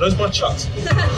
Those are my chucks.